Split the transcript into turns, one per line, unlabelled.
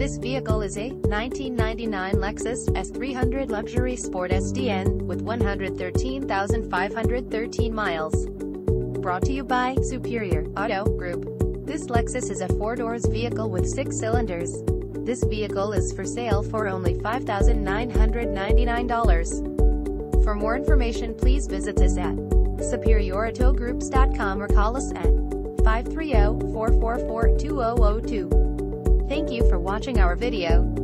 This vehicle is a 1999 Lexus ES300 Luxury Sport SDN, with 113,513 miles. Brought to you by Superior Auto Group. This Lexus is a four-doors vehicle with six cylinders. This vehicle is for sale for only $5,999. For more information please visit us at superiorautogroups.com or call us at 530-444-2002. You for watching our video.